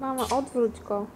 Mama, odwróć go.